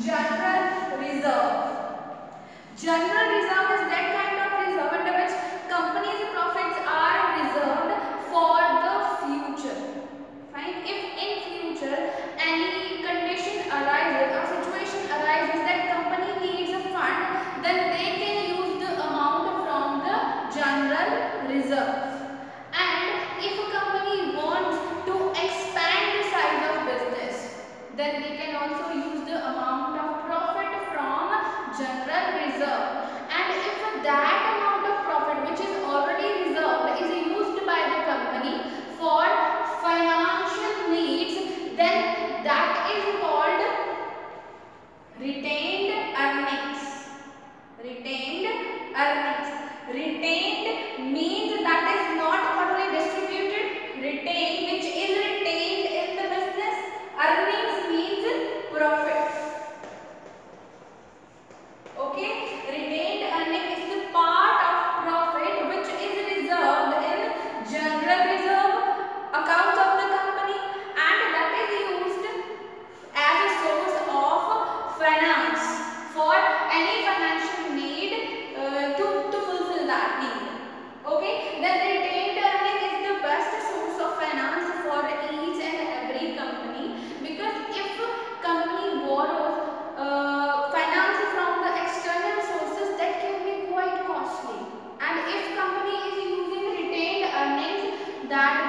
General reserve. General reserve is that kind of reserve under which companies' profits are reserved for the future. Fine. If in future any condition arises or situation arises that company needs a fund, then they can use the amount from the general reserve. cuidar